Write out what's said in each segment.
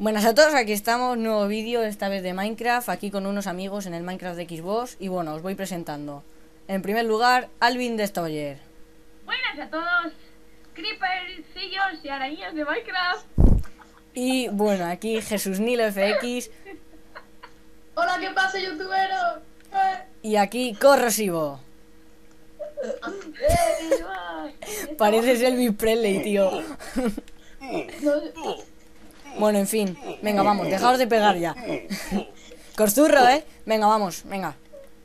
Buenas a todos, aquí estamos, nuevo vídeo, esta vez de Minecraft, aquí con unos amigos en el Minecraft de Xbox Y bueno, os voy presentando. En primer lugar, Alvin Destroyer Buenas a todos, creepercillos y arañas de Minecraft. Y bueno, aquí Jesús Nilo FX Hola, ¿qué pasa, youtubero? Eh, Y aquí Corrosivo. Pareces Elvis Presley, tío Bueno, en fin, venga, vamos, dejaos de pegar ya Corzurro, ¿eh? Venga, vamos, venga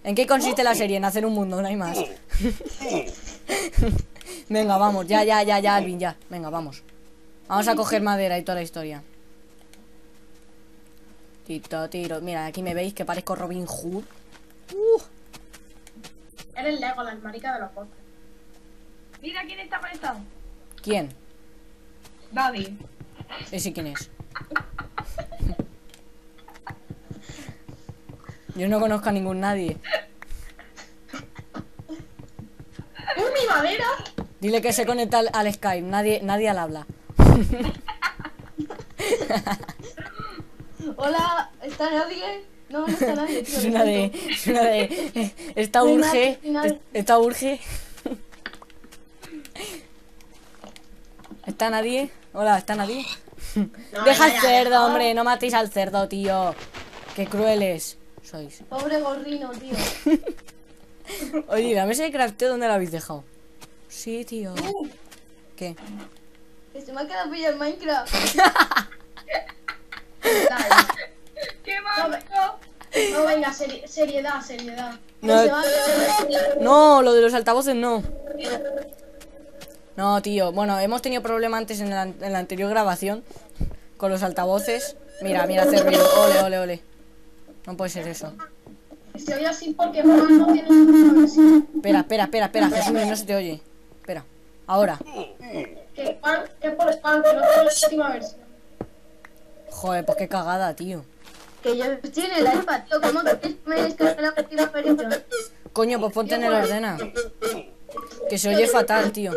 ¿En qué consiste la serie? En hacer un mundo, no hay más Venga, vamos, ya, ya, ya, ya, Alvin, ya Venga, vamos Vamos a coger madera y toda la historia Tito, tiro Mira, aquí me veis que parezco Robin Hood Uh, Eres Legolas, marica de los postres. Mira quién está conectado. ¿Quién? Daddy. ¿Ese quién es? Yo no conozco a ningún nadie ¡Uh, mi madera! Dile que se conecta al, al Skype, nadie, nadie al habla. Hola, ¿está nadie? No, no está nadie. tío, Es una de. siento. Es una de. Esta No hay urge. nadie, no hay- es- Esta urge. ¿Está nadie? Hola, ¿está nadie? Deja el cerdo, hombre, no matéis al cerdo, tío. Qué crueles sois. Pobre gorrino, tío. Oye, la mesa de crafteo, ¿dónde la habéis dejado? Sí, tío. ¿Qué? Que se me ha quedado pillado en Minecraft. ¡Qué malo! No, venga, seri- seriedad, seriedad. No. se No, lo de los altavoces no. No, tío. Bueno, hemos tenido problema antes en la, en la anterior grabación con los altavoces. Mira, mira, hacer ruido. Ole, ole, ole. No puede ser eso. Se oye así porque Juan no tiene versión. Espera, espera, espera, espera, Jesús, no se te oye. Espera. Ahora. Que por spam, que no tiene la última versión. Joder, pues qué cagada, tío. Que yo tiene el iPad, tío. ¿Cómo que me descargué la última versión? Coño, pues ponte en el ordena. Que se oye fatal, tío.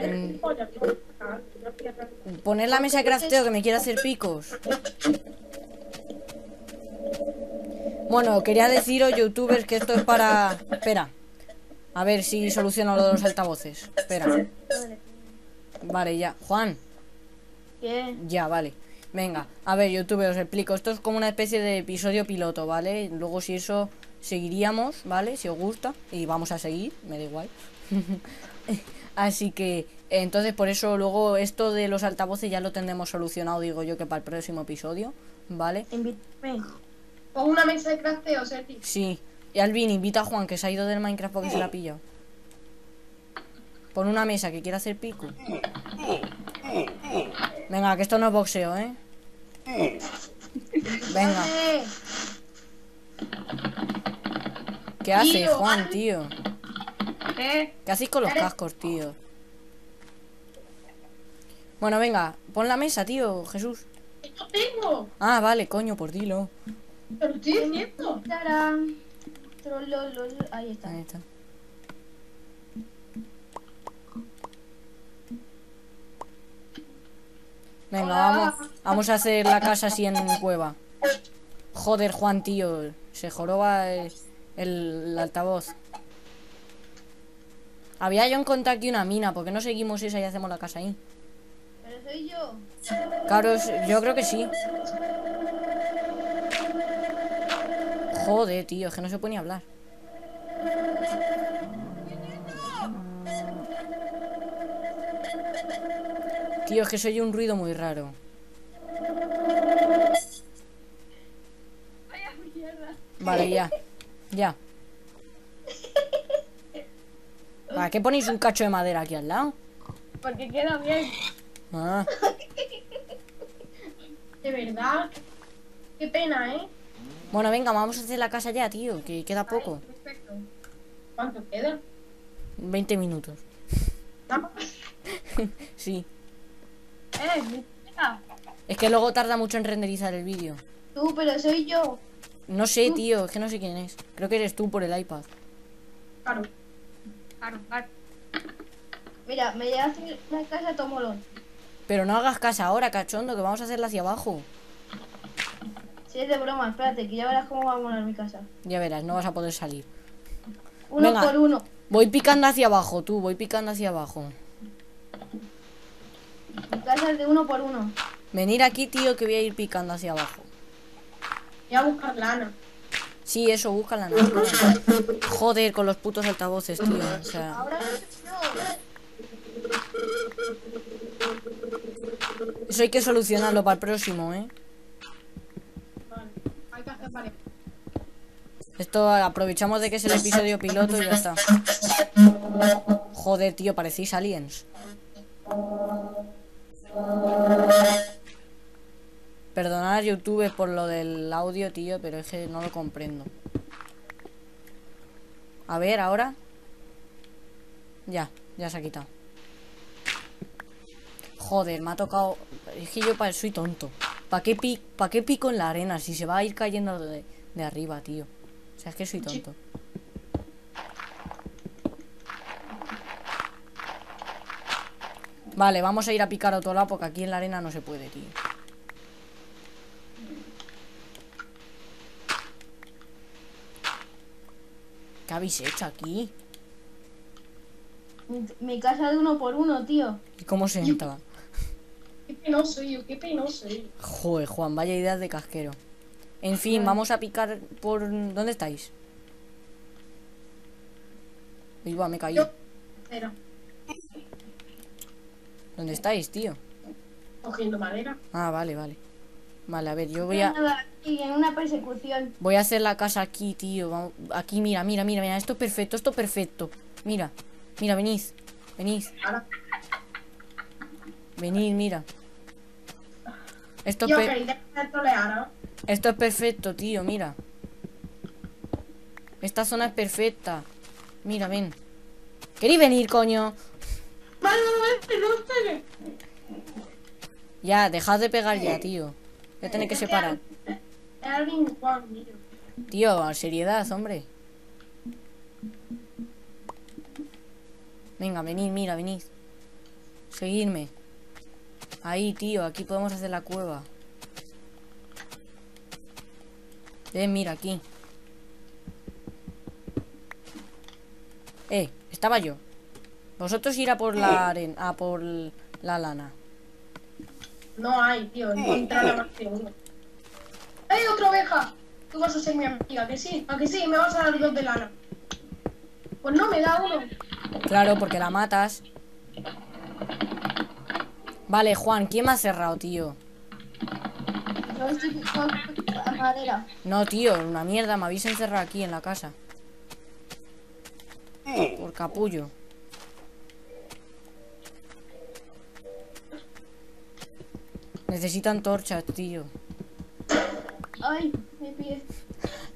En- Poner la mesa de crafteo que me quiere hacer picos. Bueno, quería deciros, youtubers, que esto es para... Espera. A ver si soluciono lo de los altavoces. Espera. Vale, ya. Juan. ¿Qué? Ya, vale. Venga, a ver, youtubers, os explico. Esto es como una especie de episodio piloto, ¿vale? Luego si eso seguiríamos, ¿vale? Si os gusta. Y vamos a seguir, me da igual. Así que, entonces por eso luego esto de los altavoces ya lo tendremos solucionado, digo yo, que para el próximo episodio, ¿vale? Invítame. Pon una mesa de crafteo, Sergi. Sí. Y Alvin, invita a Juan, que se ha ido del Minecraft porque se la ha pillado. Pon una mesa que quiera hacer pico. Venga, que esto no es boxeo, ¿eh? Venga. ¿Qué haces, Juan, tío? ¿Qué? ¿Qué hacéis con los cascos, tío? Bueno, venga, pon la mesa, tío, Jesús. ¡No tengo! Ah, vale, coño, por dilo. ¡Pero estoy diciendo! tarán. Trololol. Ahí está. Ahí está. Venga, vamos, vamos a hacer la casa así en cueva. Joder, Juan, tío, se joroba el, el altavoz. Había yo encontrado aquí una mina, ¿por qué no seguimos esa y hacemos la casa ahí? Pero soy yo. Claro, yo creo que sí. Joder, tío, es que no se puede ni hablar. Tío, es que soy un ruido muy raro. ¡Vaya mierda! Vale, ya. Ya. ¿Para qué ponéis un cacho de madera aquí al lado? Porque queda bien. Ah, De verdad. Qué pena, ¿eh? Bueno, venga, vamos a hacer la casa ya, tío, que queda poco. Perfecto. ¿Cuánto queda? 20 minutos. Nada. Sí. ¡Eh! Es que luego tarda mucho en renderizar el vídeo. Tú, pero soy yo. No sé, tío, es que no sé quién es. Creo que eres tú por el iPad. Claro. Claro, claro. Mira, me voy a hacer una casa tomolón. Pero no hagas casa ahora, cachondo, que vamos a hacerla hacia abajo. Si es de broma, espérate, que ya verás cómo va a molar mi casa. Ya verás, no vas a poder salir. Uno Venga. por uno. Voy picando hacia abajo, tú, voy picando hacia abajo. Mi casa es de uno por uno. Venir aquí, tío, que voy a ir picando hacia abajo. Voy a buscar lana. Sí, eso, busca la nave. Joder, con los putos altavoces, tío. O sea, Ahora eso hay que solucionarlo para el próximo, ¿eh? Vale. Hay que hacer pared. Esto aprovechamos de que es el episodio piloto y ya está. Joder, tío, parecéis aliens. Perdonad YouTube por lo del audio, tío, pero es que no lo comprendo. A ver, ahora. Ya, ya se ha quitado. Joder, me ha tocado. Es que yo soy tonto. ¿Para qué, pi... ¿Pa qué pico en la arena si se va a ir cayendo de, de arriba, tío? O sea, es que soy tonto. Vale, vamos a ir a picar a otro lado porque aquí en la arena no se puede, tío. Habéis hecho aquí? Mi, mi casa de uno por uno, tío. ¿Y cómo se entra? Qué penoso yo, qué penoso yo. Joder, Juan, vaya idea de casquero. En fin, vamos a picar por... ¿Dónde estáis? Uy, va, me he caído. Pero, ¿Dónde estáis, tío? cogiendo madera. Ah, vale, vale. Vale, a ver, yo voy a... En una persecución. Voy a hacer la casa aquí, tío. Vamos- Aquí, mira, mira, mira, mira. Esto es perfecto, esto es perfecto. Mira, mira, venid. Venid, Ahora, venid, mira. Esto es, esto es perfecto, tío, mira. Esta zona es perfecta. Mira, ven. ¿Queréis venir, coño? Ya, dejad de pegar ya, tío. Voy a tener que separar. Es alguien Juan, tío. Tío, seriedad, hombre. Venga, venid, mira, venid. Seguidme. Ahí, tío, aquí podemos hacer la cueva. Ven, mira, aquí. Eh, estaba yo. Vosotros ir a por la arena, a por la lana. No hay, tío, encontrar más que uno. ¡Hay otra oveja! Tú vas a ser mi amiga, ¿que sí? ¿A que sí? Me vas a dar dos de lana. Pues no, me da uno. Claro, porque la matas. Vale, Juan, ¿quién me ha cerrado, tío? Yo estoy con madera. No, tío, una mierda, me habéis encerrado aquí en la casa. Por capullo. Necesitan torchas, tío. Ay, mi pie.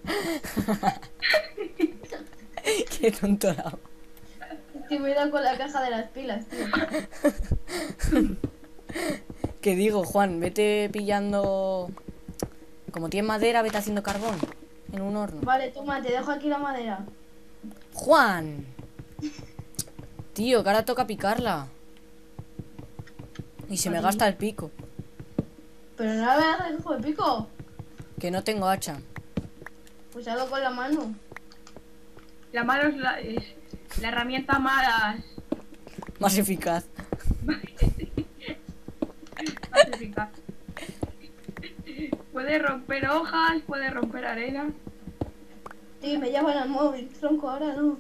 Qué tonto la- Que me con la caja de las pilas, tío. ¿Qué digo, Juan? Vete pillando... Como tienes madera, vete haciendo carbón. En un horno. Vale, toma, te dejo aquí la madera. Juan. Tío, que ahora toca picarla. Y se me gasta el pico. Pero no la voy a hacer hijo de pico. Que no tengo hacha. Pues hazlo con la mano. La mano es la, es la herramienta más, Más eficaz. más eficaz. Puede romper hojas, puede romper arena. Sí, me llaman al móvil, tronco, ahora no.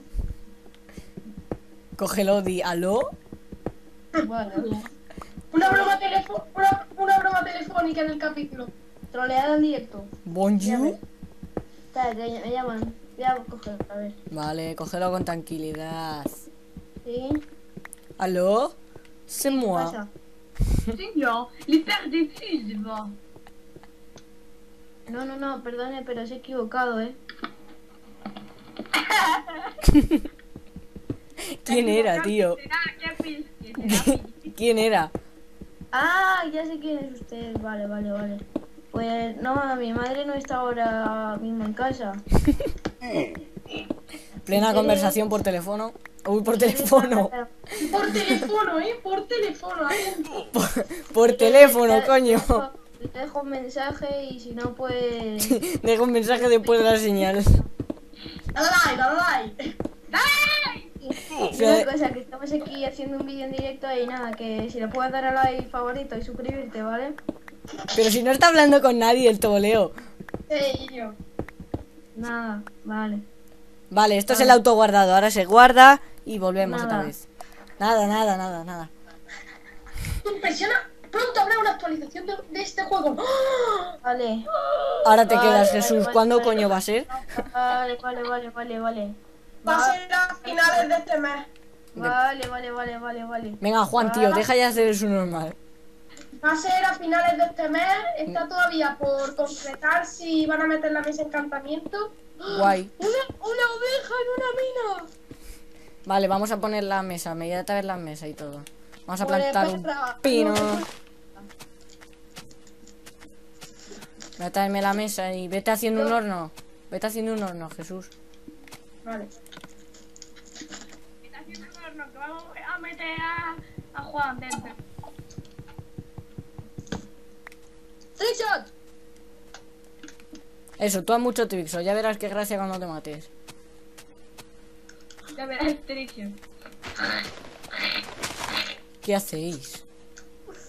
Cógelo, di, ¿aló? Vale. Telefónica en el capítulo. Troleada en directo. Bonjour. Espera, que me llaman. Voy a coger, a ver. Vale, cógelo con tranquilidad. ¿Sí? ¿Aló? C'est ¿Qué moi. pasa? Señor, l'hyperdéfisme. No, no, no, perdone, pero se he equivocado, ¿eh? ¿Quién era, tío? ¿Quién era? Ah, ya sé quién es usted. Vale, vale, vale. Pues no, mi madre no está ahora mismo en casa. plena conversación por teléfono. Uy, por teléfono. Por teléfono, ¿eh? Por teléfono. Por, por teléfono, coño. Le dejo un mensaje y si no, pues. Deja un mensaje después de la señal. Dale like, dale like. Una cosa, que estamos aquí haciendo un vídeo en directo y nada, que si le puedes dar a like, favorito y suscribirte, ¿vale? Pero si no está hablando con nadie el toboleo. Sí, yo. Nada, vale. Vale, esto es el autoguardado. Ahora se guarda y volvemos Nada. otra vez. Nada, nada, nada, nada. Me impresiona. Pronto habrá una actualización de, de este juego. ¡Ah! Vale. Ahora te Vale, quedas, vale, Jesús. vale, ¿Cuándo vale. coño va a ser? Vale, vale, vale, vale, vale. Va a ser a finales de este mes. Vale, vale, vale, vale, vale. Venga, Juan, tío, deja ya de hacer eso normal. Va a ser a finales de este mes. Está todavía por concretar si van a meter la mesa encantamiento. Guay. ¡Una, una oveja en una mina! Vale, vamos a poner la mesa. Me voy a traer la mesa y todo. Vamos a Joder, plantar un pino. No, Voy a traerme la mesa y vete haciendo un horno. Vete haciendo un horno, Jesús. Vale. Está haciendo el horno que vamos a meter a, a Juan dentro. ¡Trickshot! Eso, tú has mucho Trixo. Ya verás qué gracia cuando te mates. Ya verás Trixion. ¿Qué hacéis?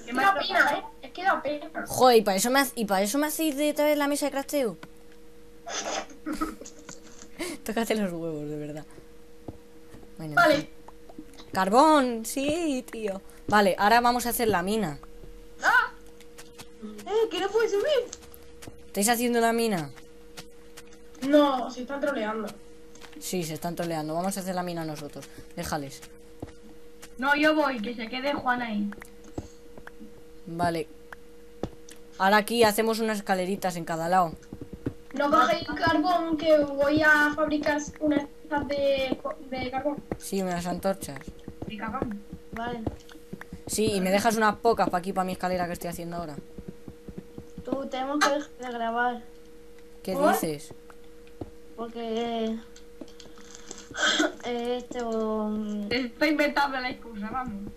Ha da pena, ¿eh? Es que da pena. Joder, ¿y para eso me, ha- ¿y para eso me hacéis de traer la mesa de crafteo? Tócate los huevos, de verdad. Bueno, Vale. Carbón, sí, tío. Vale, ahora vamos a hacer la mina. ¡Eh, que no puede subir! ¿Estáis haciendo la mina? No, se están troleando. Sí, se están troleando. Vamos a hacer la mina nosotros. Déjales. No, yo voy, que se quede Juan ahí. Vale. Ahora aquí hacemos unas escaleritas en cada lado. No cogéis carbón que voy a fabricar unas de, de carbón. Sí, unas antorchas. Vale. Sí, y me dejas unas pocas para aquí, para mi escalera que estoy haciendo ahora. Tú tenemos que dejar de grabar. ¿Qué ¿Por? dices? Porque. eh, eh, estoy inventando la excusa, vamos.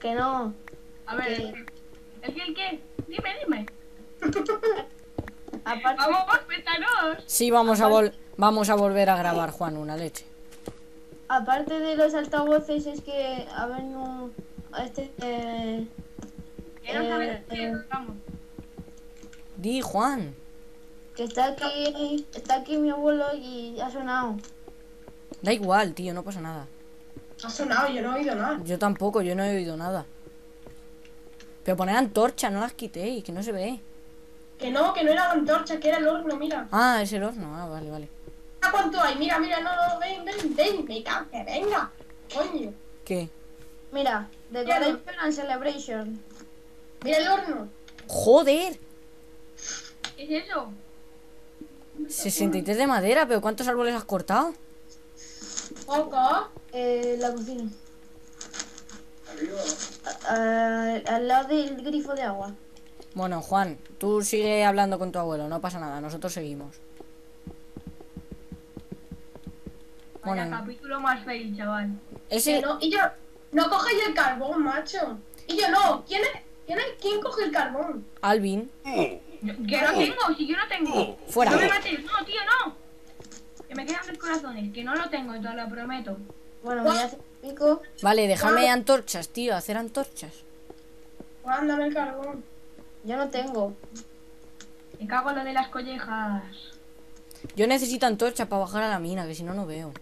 que no. A ver, ¿Qué? ¿el qué? ¿El qué? Dime, dime. Aparte. Vamos, cuéntanos. Sí, vamos a, vol vamos a volver a grabar, Juan, una leche. Aparte de los altavoces, es que ha venido este. Eh, no Eh, eh. vamos. Di, Juan. que está aquí. Está aquí mi abuelo y ha sonado. Da igual, tío, no pasa nada. Ha sonado, yo no he oído nada. Yo tampoco, yo no he oído nada. Pero poner antorchas, no las quitéis, que no se ve. Que no, que no era la antorcha, que era el horno, mira. Ah, es el horno. Ah, vale, vale. Cuánto hay, mira, mira, no, no, ven, ven, ven, venga, que venga. Coño. ¿Qué? Mira, Decoration and Celebration. Mira el horno. ¡Joder! ¿Qué es eso? 63 de madera, pero ¿cuántos árboles has cortado? Poco. Eh, la cocina. A- a- al lado del grifo de agua. Bueno, Juan, tú sigue hablando con tu abuelo, no pasa nada, nosotros seguimos. Vaya Bueno. capítulo más feliz, chaval. Ese, no, y yo, no cogéis el carbón, macho. Y yo no, ¿quién es? ¿Quién, es? ¿Quién coge el carbón? Alvin, Yo- que no tengo, si yo no tengo. Fuera. No me mates, no, tío, no. Que me quedan tres corazones, que no lo tengo, te lo prometo. Bueno, voy a hacer pico. vale, déjame antorchas, tío, hacer antorchas. Mándame el carbón. Yo no tengo. Me cago en lo de las collejas. Yo necesito antorchas para bajar a la mina, que si no, no veo.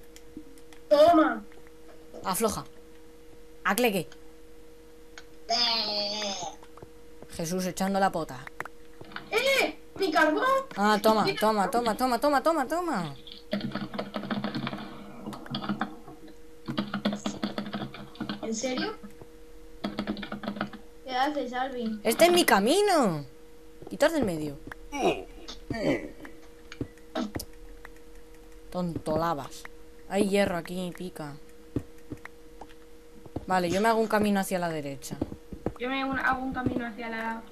Toma. Afloja. Acleque. Jesús echando la pota. ¡Eh! ¡Mi carbón! Ah, toma, toma, toma, toma, toma, toma, toma. ¿En serio? ¿Qué haces, Alvin? Este es mi camino. Quitar del medio. Tontolabas. Hay hierro aquí, pica. Vale, yo me hago un camino hacia la derecha. Yo me hago un camino hacia la...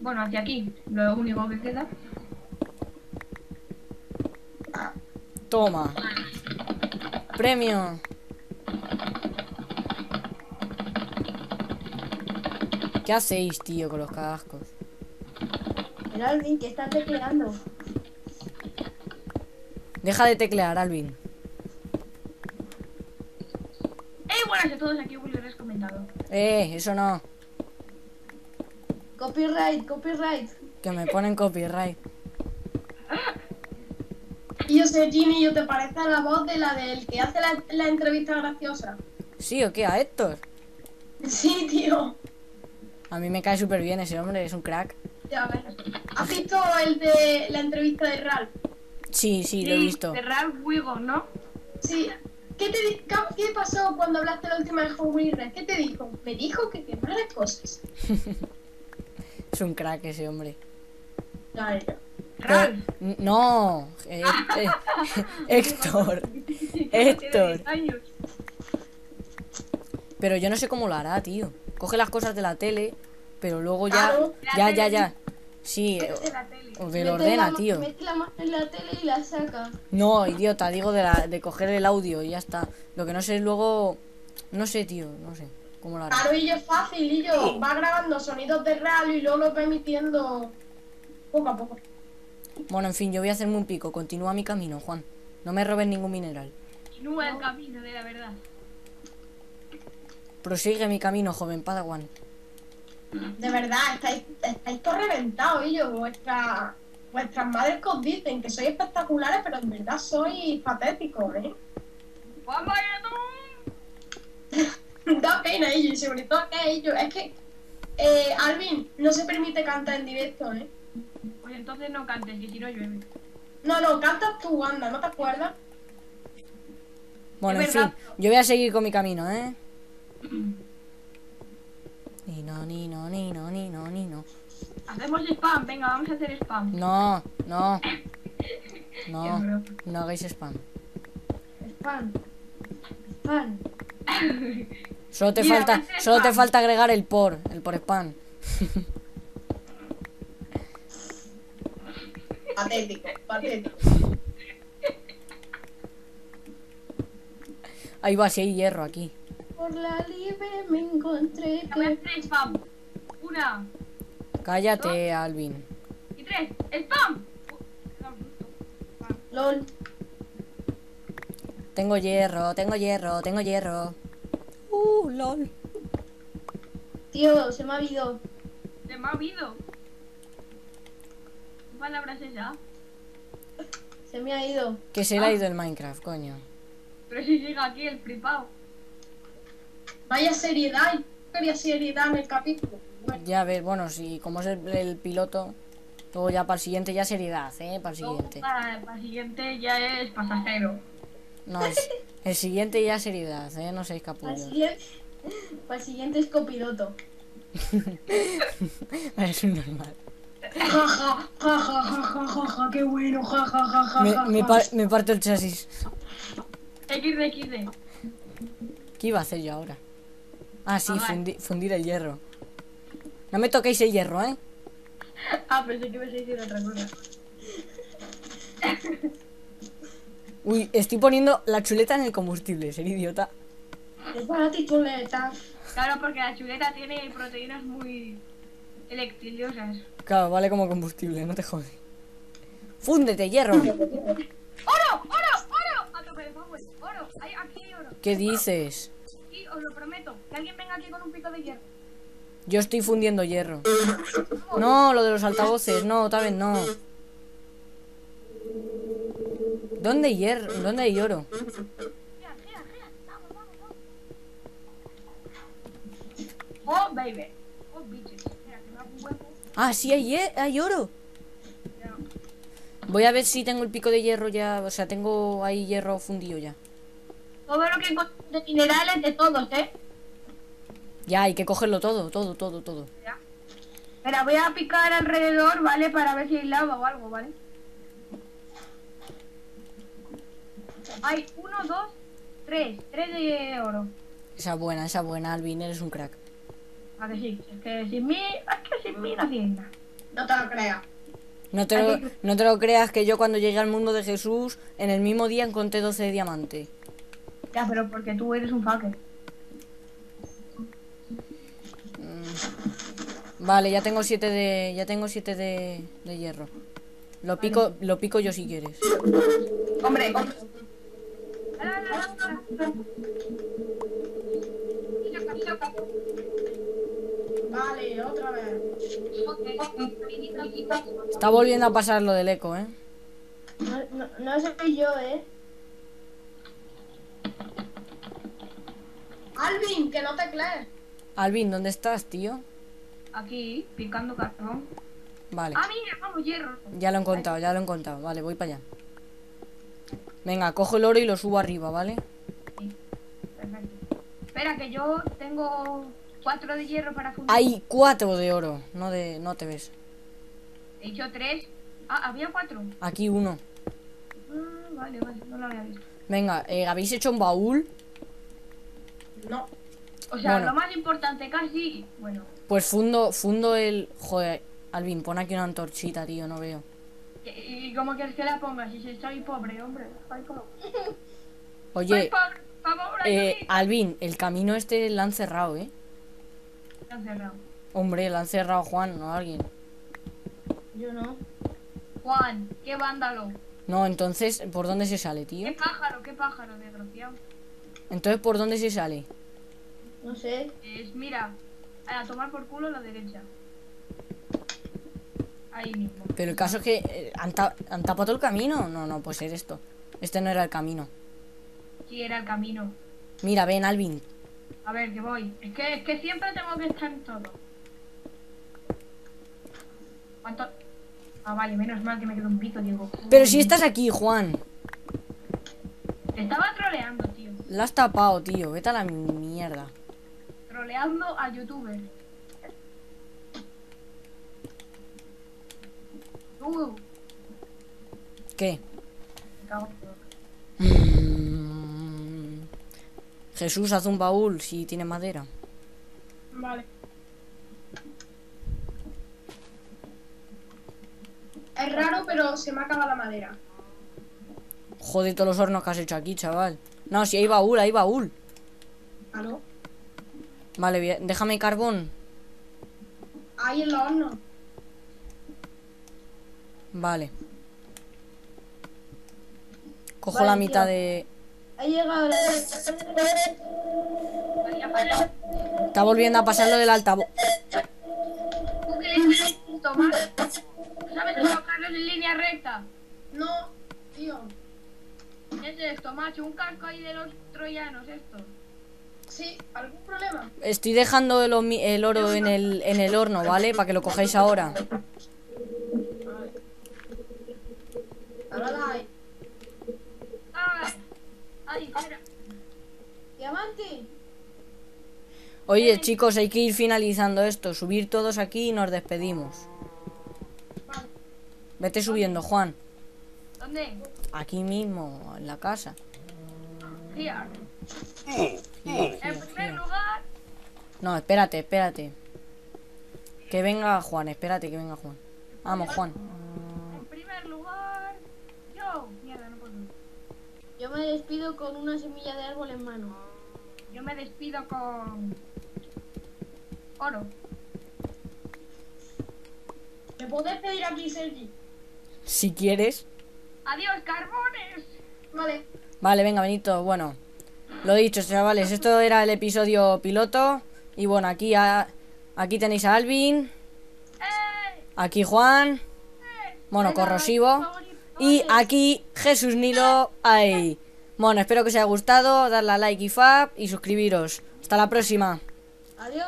Bueno, hacia aquí, lo único que queda. Toma. ¡Premio! ¿Qué hacéis, tío, con los cascos? El Alvin, que está tecleando. Deja de teclear, Alvin. ¡Ey, buenas a todos! Aquí has comentado. Eh, eso no. Copyright, copyright. Que me ponen copyright. Y yo sé, Ginny, ¿yo te parece la voz de la del que hace la, la entrevista graciosa? ¿Sí o qué? ¿A Héctor? Sí, tío. A mí me cae súper bien ese hombre, es un crack. Ya ves. ¿Has visto el de la entrevista de Ralph? Sí, sí, lo he visto. De Ralph Wigo, ¿no? Sí. ¿Qué, te ¿Qué pasó cuando hablaste la última vez con Willy? ¿Qué te dijo? Me dijo que quemara cosas. Es un crack ese hombre. Claro. Pero- no, eh, eh, Héctor. Héctor. Tiene 10 años. Pero yo no sé cómo lo hará, tío. Coge las cosas de la tele, pero luego ya. Claro. Ya, ya, ya. Sí, eh, Ordena, tío. Mete la mano en la tele y la saca. No, idiota, digo de, la, de coger el audio y ya está. Lo que no sé es luego. No sé, tío, no sé. ¿Cómo lo hará? Claro, y es fácil, y yo va grabando sonidos de radio y luego los va emitiendo poco a poco. Bueno, en fin, yo voy a hacerme un pico. Continúa mi camino, Juan. No me robes ningún mineral. Continúa el camino de la verdad. Prosigue mi camino, joven Padawan. De verdad, estáis, estáis todos reventados, y yo, vuestra, vuestras madres que os dicen que sois espectaculares, pero en verdad sois patéticos, ¿eh? ¡Juan Bayatón! da pena ello, y sobre todo que ellos. Es que, eh, Alvin, no se permite cantar en directo, ¿eh? Pues entonces no cantes, que si no llueve. No, no, cantas tu banda, ¿no te acuerdas? Bueno, en fin, yo voy a seguir con mi camino, ¿eh? Ni no, ni no, ni no, ni no, ni no. Hacemos spam, venga, vamos a hacer spam. No, no. No, no hagáis spam. Spam. Spam. Solo te Mira, falta, solo te falta agregar el por, el por spam. Patético, patético. Ahí va, si hay hierro aquí. Por la libre me encontré Voy a que... hacer spam. Una Cállate, Alvin. y tres. Spam. LOL. Tengo hierro, tengo hierro, tengo hierro. Uh, lol. Tío, se me ha ido. Se me ha habido. ¿Qué palabra es esa? Se me ha ido. Que se le ha ido el Minecraft, coño. Pero si llega aquí el flipado. Vaya seriedad, yo quería seriedad en el capítulo. Bueno, Ya ves, bueno, si como es el, el piloto, luego ya para el siguiente ya seriedad, ¿eh? Para el siguiente. Para, para el siguiente ya es pasajero. No, es- el siguiente ya seriedad, ¿eh? No seáis Para capullos. siguiente, para el siguiente es copiloto. Es un normal. Ja, ja, ja, ja, ja, ja, ja, ja, qué bueno, ja, ja, ja, ja, Me, me, par- me parto el chasis. XD, XD. ¿Qué iba a hacer yo ahora? Ah, sí, fundi- fundir el hierro. No me toquéis el hierro, ¿eh? Ah, pensé que me a decir otra cosa. Uy, estoy poniendo la chuleta en el combustible, ser idiota. Es para ti, chuleta. Claro, porque la chuleta tiene proteínas muy electriliosas. Claro, vale como combustible, no te jodes. ¡Fúndete, hierro! ¡Oro! ¡Oro! ¡Oro! A tope de power. ¡Oro! Hay, aquí hay oro. ¿Qué dices? Y os lo prometo. Que alguien venga aquí con un pico de hierro. Yo estoy fundiendo hierro. No, lo de los altavoces, no, tal vez no. ¿Dónde hay hierro? ¿Dónde hay oro? Oh, baby. Oh, bitches. Espera, que me hago un hueco. Ah, sí, hay, hay oro. Voy a ver si tengo el pico de hierro ya. O sea, tengo ahí hierro fundido ya. Todo lo que encontré de minerales de todos, ¿eh? Ya, hay que cogerlo todo, todo, todo, todo. Ya. Espera, voy a picar alrededor, ¿vale? Para ver si hay lava o algo, ¿vale? Hay uno, dos, tres. Tres de oro. Esa buena, esa buena, Alvin, eres un crack. A que sí. Es que sin mí, es que sin mí no nada. No te lo creas. No te, lo, no te lo creas que yo cuando llegué al mundo de Jesús, en el mismo día encontré 12 de diamante. Ya, pero porque tú eres un fucker. Vale, ya tengo siete de. Ya tengo siete de, de hierro. Lo pico, lo pico yo si quieres. Hombre, hombre. Vale, otra vez. Está volviendo a pasar lo del eco, eh. No, no, no soy yo, ¿eh? Alvin, que no te crees. Alvin, ¿dónde estás, tío? Aquí, picando carbón. Vale. Ah, mira, vamos, hierro. Ya lo he encontrado, ya lo he encontrado. Vale, voy para allá. Venga, cojo el oro y lo subo arriba, ¿vale? Sí, perfecto. Espera, que yo tengo cuatro de hierro para fundir. Hay cuatro de oro, no de. no te ves. He hecho tres. Ah, había cuatro. Aquí uno. Ah, vale, vale, no lo había visto. Venga, eh, ¿habéis hecho un baúl? No. O sea, Bueno. lo más importante casi. Bueno, Pues fundo, fundo el. Joder, Alvin, pon aquí una antorchita, tío, no veo. ¿y cómo quieres que la ponga? Si soy pobre, hombre. Soy pobre. Soy Oye, pobre, favor, eh. Alvin, el camino este lo han cerrado, ¿eh? Está cerrado. Hombre, lo han cerrado Juan, no alguien. Yo no. Juan, qué vándalo. No, entonces, ¿por dónde se sale, tío? Qué pájaro, qué pájaro, desgraciado. Entonces, ¿por dónde se sale? No sé. Es, mira, a tomar por culo la derecha. Ahí mismo. Pero el caso es que eh, han, ta- han tapado el camino. No, no, pues ser esto. Este no era el camino. Sí, era el camino. Mira, ven, Alvin. A ver, que voy. Es que, es que siempre tengo que estar en todo. ¿Cuánto? Ah, vale, menos mal que me quedó un pito, Diego. Pero si estás aquí, Juan. Te estaba troleando, tío. La has tapado, tío. Vete a la mierda. Troleando a youtubers. Uh, ¿Qué? me cago en todo. Mm. Jesús, haz un baúl si tiene madera. Vale. Es raro, pero se me acaba la madera. Joder, todos los hornos que has hecho aquí, chaval. No, si hay baúl, hay baúl. ¿Aló? Vale, bien, déjame carbón. Ahí en los hornos. Vale. Cojo Vale, la tío. mitad de... Ha llegado la... Está volviendo a pasar lo del altavoz. ¿Tú qué le haces esto, Mar? ¿Sabes colocarlos en línea recta? No, tío. ¿Qué es esto, macho? Un casco ahí de los troyanos, esto. Sí, ¿algún problema? Estoy dejando el, oro en el, en el horno, ¿vale? Para que lo cojáis ahora. Ahora la hay. ¡Ah! ¡Ay, espera! ¡Diamante! Oye, chicos, hay que ir finalizando esto. Subir todos aquí y nos despedimos. Vete subiendo, Juan. ¿Dónde? Aquí mismo, en la casa. En primer lugar, No, espérate, espérate. Que venga Juan, espérate que venga Juan. Vamos, Juan. en primer lugar. Yo. Mierda, no puedo. Yo me despido con una semilla de árbol en mano. Yo me despido con. Oro. ¿Me podés pedir aquí, Sergi? Si quieres. ¡Adiós, carbones! Vale. Vale, venga, Benito. Bueno, lo dicho, chavales, esto era el episodio piloto. Y bueno, aquí, a- aquí tenéis a Alvin, ¡Eh! aquí Juan, ¡Eh! bueno, Venga, corrosivo. Y aquí Jesús Nilo. Ahí. Bueno, espero que os haya gustado. Darle a like y fab y suscribiros. Hasta la próxima. ¡Adiós!